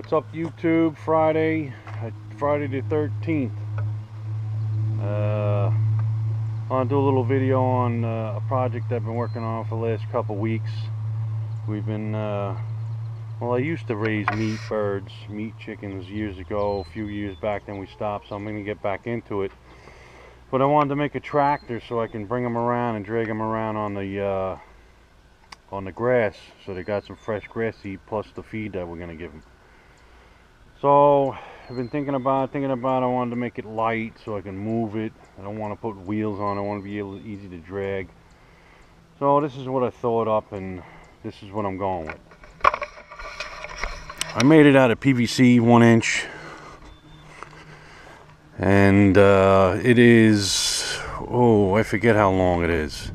What's up YouTube? Friday, uh, Friday the 13th. Uh, I want to do a little video on uh, a project I've been working on for the last couple weeks. We've been, uh, well I used to raise meat birds, meat chickens years ago, a few years back then we stopped so I'm going to get back into it. But I wanted to make a tractor so I can bring them around and drag them around on the uh, on the grass so they got some fresh grass to eat plus the feed that we're going to give them. So I've been thinking about thinking about I wanted to make it light so I can move it. I don't want to put wheels on. I want to be able easy to drag. So this is what I thought up and this is what I'm going with. I made it out of PVC one inch and uh, it is oh I forget how long it is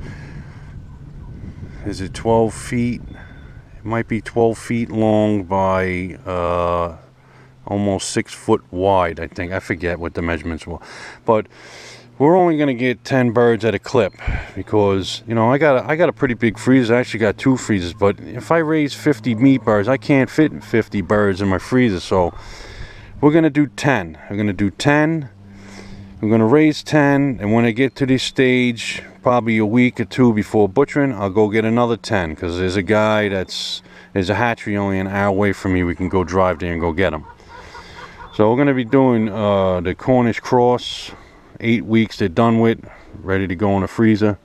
is it 12 feet it might be 12 feet long by uh, almost six foot wide I think. I forget what the measurements were. But we're only going to get 10 birds at a clip because you know I got a, I got a pretty big freezer I actually got two freezers but if I raise 50 meat birds I can't fit 50 birds in my freezer. So we're going to do 10 I'm going to do 10 I'm going to raise 10 and when I get to this stage probably a week or two before butchering I'll go get another 10 because there's a guy that's there's a hatchery only an hour away from me. We can go drive there and go get them so we're going to be doing uh, the Cornish cross eight weeks they're done with ready to go in the freezer.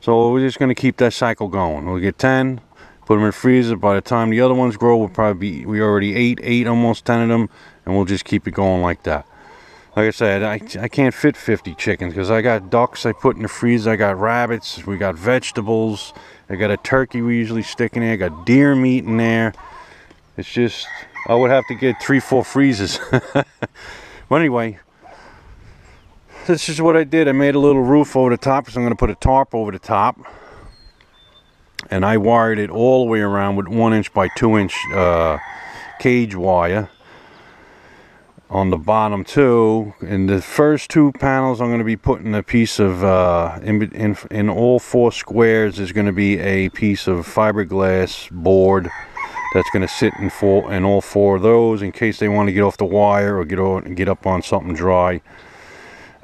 So we're just going to keep that cycle going. We'll get 10 put them in the freezer. By the time the other ones grow we'll probably be we already ate eight almost 10 of them and we'll just keep it going like that. Like I said, I, I can't fit 50 chickens because I got ducks I put in the freezer, I got rabbits, we got vegetables, I got a turkey we usually stick in there, I got deer meat in there. It's just, I would have to get three, four freezers. but anyway, this is what I did. I made a little roof over the top so I'm going to put a tarp over the top. And I wired it all the way around with one inch by two inch uh, cage wire on the bottom too in the first two panels I'm going to be putting a piece of uh, in, in, in all four squares there's going to be a piece of fiberglass board that's going to sit in four in all four of those in case they want to get off the wire or get on get up on something dry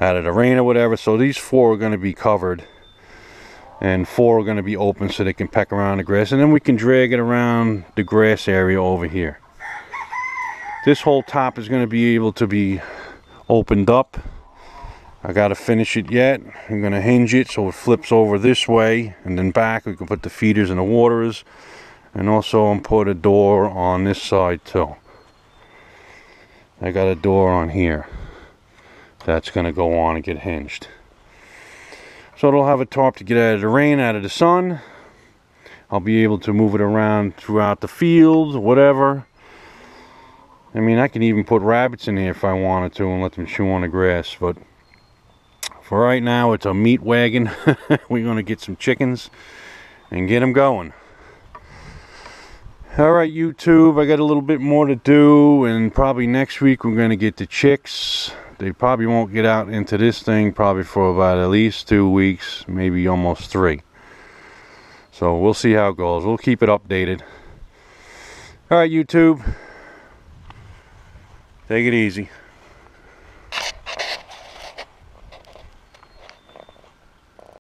out of the rain or whatever. So these four are going to be covered. And four are going to be open so they can peck around the grass. And then we can drag it around the grass area over here. This whole top is going to be able to be opened up. I got to finish it yet. I'm to hinge it so it flips over this way and then back. We can put the feeders and the waterers and also I'm put a door on this side too I got a door on here that's going to go on and get hinged so it'll have a tarp to get out of the rain out of the sun I'll be able to move it around throughout the fields whatever I mean, I can even put rabbits in here if I wanted to and let them chew on the grass, but for right now, it's a meat wagon. We're going to get some chickens and get them going. Alright, YouTube, I got a little bit more to do, and probably next week we're going to get the chicks. They probably won't get out into this thing probably for about at least two weeks, maybe almost three. So we'll see how it goes. We'll keep it updated. Alright, YouTube. Take it easy.